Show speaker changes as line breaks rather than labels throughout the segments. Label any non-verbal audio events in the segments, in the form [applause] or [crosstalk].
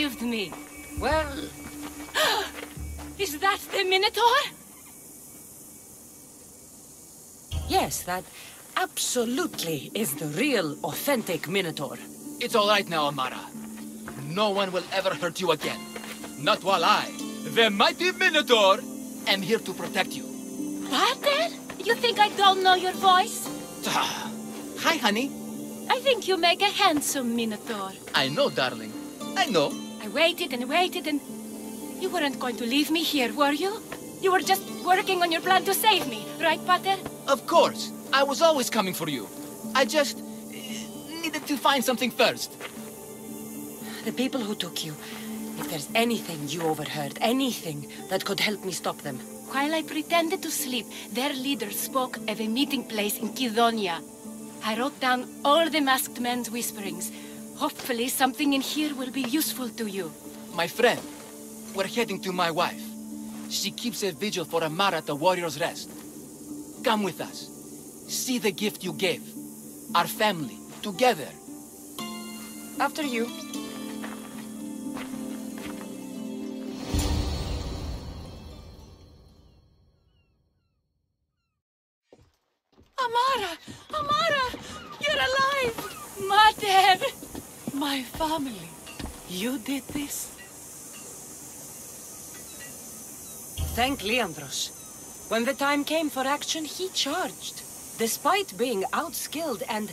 saved me.
Well, [gasps]
Is that the Minotaur?
yes, that absolutely is the real, authentic Minotaur.
It's all right now, Amara. No one will ever hurt you again. Not while I, the mighty Minotaur, am here to protect you.
Pater? You think I don't know your voice?
Ah. Hi, honey.
I think you make a handsome Minotaur.
I know, darling. I know.
I waited and waited and... You weren't going to leave me here, were you? You were just working on your plan to save me, right, Pater?
Of course. I was always coming for you. I just uh, needed to find something first.
The people who took you, if there's anything you overheard, anything that could help me stop them,
While I pretended to sleep, their leader spoke of a meeting place in Kydonia. I wrote down all the masked men's whisperings. Hopefully something in here will be useful to you.
My friend, we're heading to my wife. She keeps a vigil for Amara at the Warrior's Rest. Come with us. See the gift you gave. Our family, together.
after you.
Amara! Amara! You're alive! Mater!
My family. You did this?
Thank Leandros. When the time came for action, he charged. Despite being outskilled and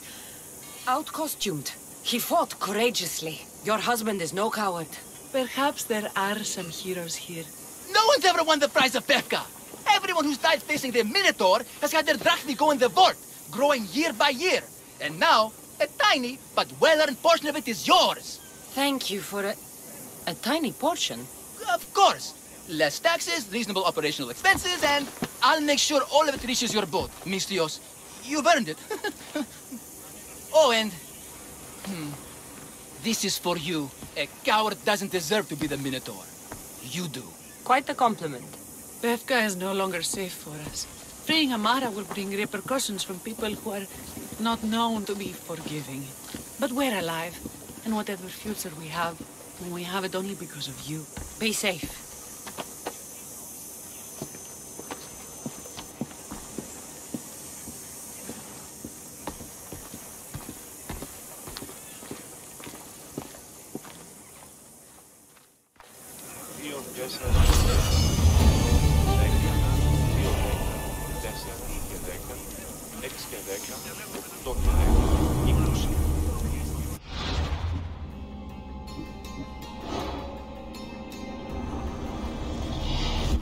outcostumed, he fought courageously. Your husband is no coward.
Perhaps there are some heroes here.
No one's ever won the prize of Pefka. Everyone who's died facing the Minotaur has had their drachmi go in the vault, growing year by year. And now, a tiny but well-earned portion of it is yours.
Thank you for a... a tiny portion.
Of course. Less taxes, reasonable operational expenses, and I'll make sure all of it reaches your boat, Misthios. You've earned it. [laughs] oh, and... Hmm. This is for you. A coward doesn't deserve to be the Minotaur. You do.
Quite a compliment.
Pefka is no longer safe for us. Freeing Amara will bring repercussions from people who are not known to be forgiving. But we're alive, and whatever future we have, we have it only because of you.
Be safe.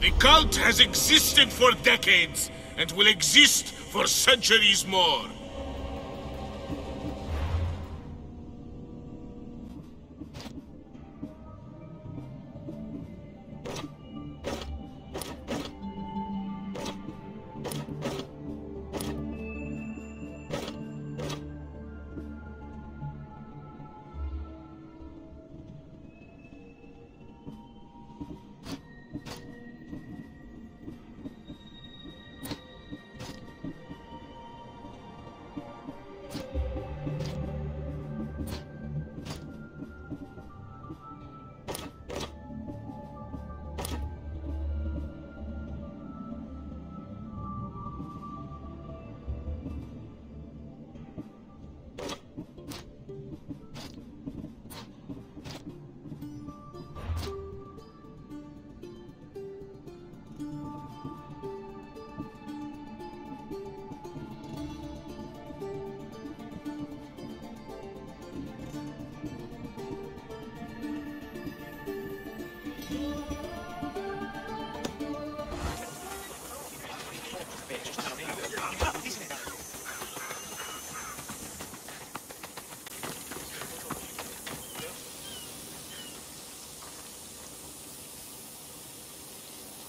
The cult has existed for decades and will exist for centuries more.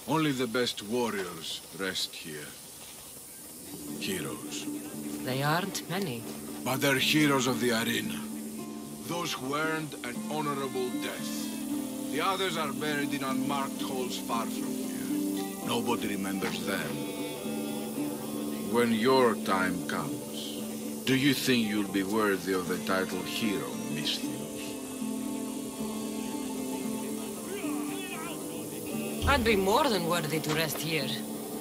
Only the best warriors rest here. Heroes.
They aren't many.
But they're heroes of the arena. Those who earned an honorable death. The others are buried in unmarked holes far from here. Nobody remembers them. When your time comes, do you think you'll be worthy of the title hero, Misthios?
I'd be more than worthy to rest here,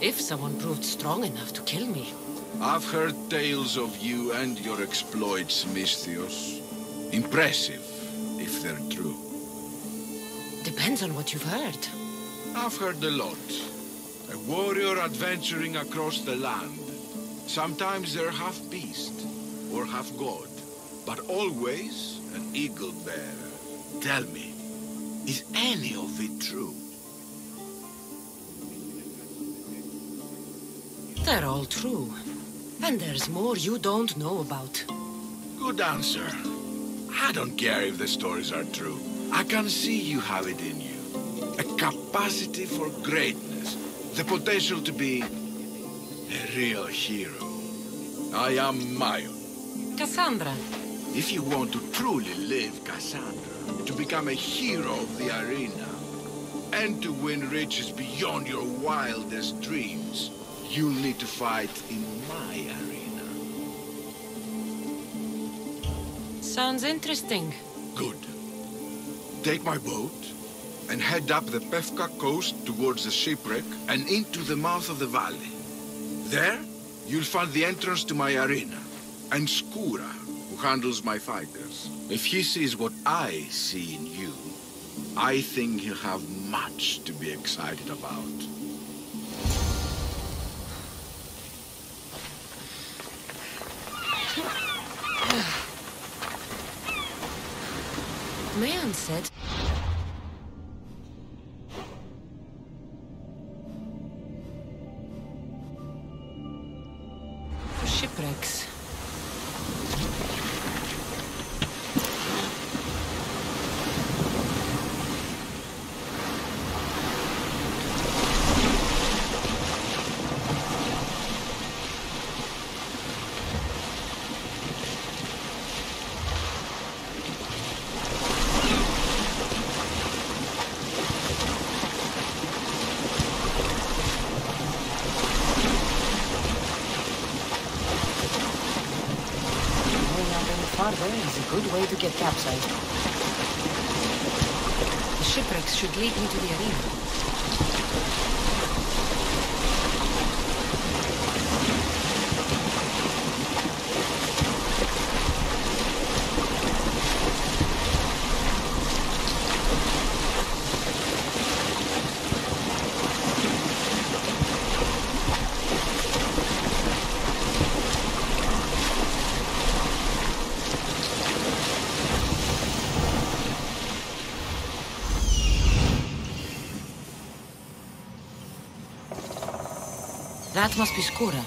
if someone proved strong enough to kill me.
I've heard tales of you and your exploits, Misthios. Impressive, if they're true.
Depends on what you've heard.
I've heard a lot. A warrior adventuring across the land. Sometimes they're half beast, or half god, but always an eagle bearer. Tell me, is any of it true?
They're all true. And there's more you don't know about.
Good answer. I don't care if the stories are true. I can see you have it in you. A capacity for greatness. The potential to be a real hero. I am Mayon.
Kassandra,
If you want to truly live Kassandra, to become a hero of the arena, and to win riches beyond your wildest dreams, you'll need to fight in my arena.
sounds interesting.
Good. Take my boat and head up the Pefka coast towards the shipwreck and into the mouth of the valley. There, you'll find the entrance to my arena and Skura, who handles my fighters. If he sees what I see in you, I think he'll have much to be excited about.
Said... to get capsized. The shipwrecks should lead me to the arena. That must be Skura.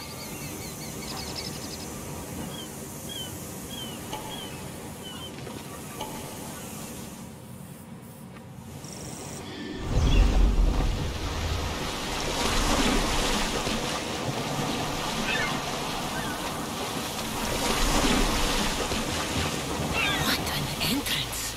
What an entrance!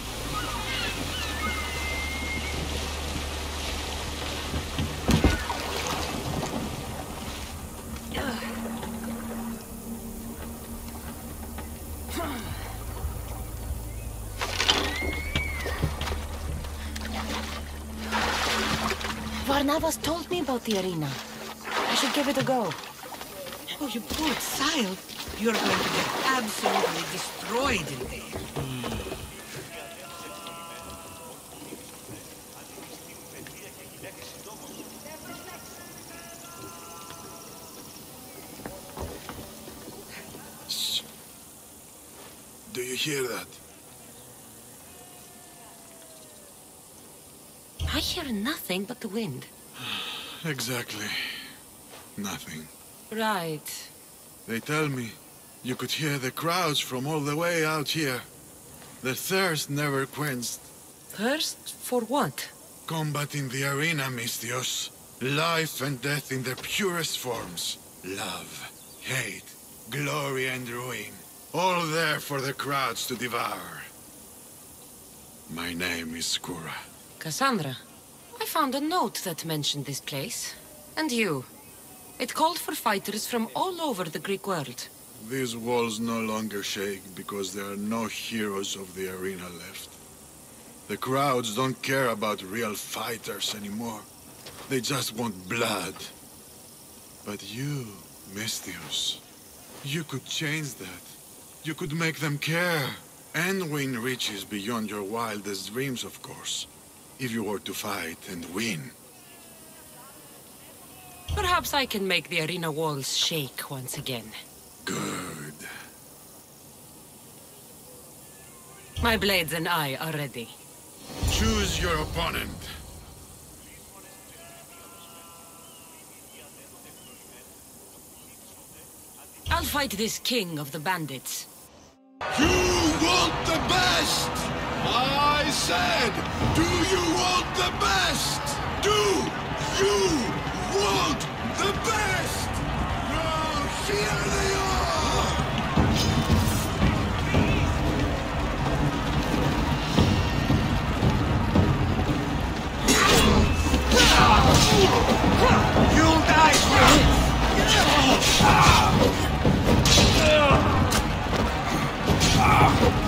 Varnavas told me about the arena. I should give it a go.
Oh, you poor child. You're going to get absolutely destroyed in there.
Do you hear that?
I hear nothing but the wind. [sighs]
Exactly. Nothing.
Right.
They tell me you could hear the crowds from all the way out here. The thirst never quenched.
Thirst for what?
Combat in the arena, Misthios. Life and death in their purest forms. Love, hate, glory and ruin. All there for the crowds to devour. My name is Skura.
Kassandra, I found a note that mentioned this place. And you. It called for fighters from all over the Greek world.
These walls no longer shake because there are no heroes of the arena left. The crowds don't care about real fighters anymore. They just want blood. But you, Misthios, you could change that. You could make them care. And win riches beyond your wildest dreams, of course. If you were to fight and win.
Perhaps I can make the arena walls shake once again.
Good.
My blades and I are ready.
Choose your opponent.
I'll fight this king of the bandits.
You want the best! I said, do you want the best? Do you want the best? Now here they are!
You'll die Ah!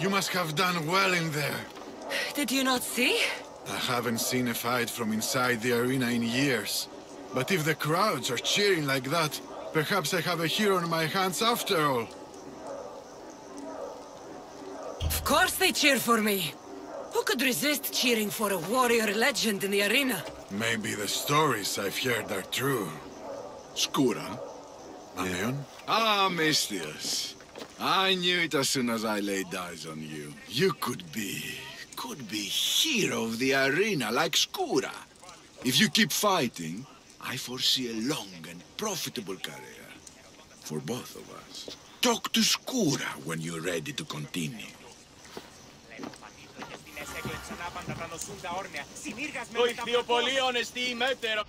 It!
must have done well in there.
Did you not see?
I haven't seen a fight from inside the arena in years. But if the crowds are cheering like that, perhaps I have a hero on my hands after all.
Of course they cheer for me. Who could resist cheering for a warrior legend in the arena?
Maybe the stories I've heard are true. Skura? Maleon? Ah, Misthios. I knew it as soon as I laid eyes on you. You could be... could be hero of the arena like Skura. If you keep fighting, I foresee a long and profitable career. For both of us. Talk to Skura when you're ready to continue.
Το ηχθειοπολείο εστί μέτερο.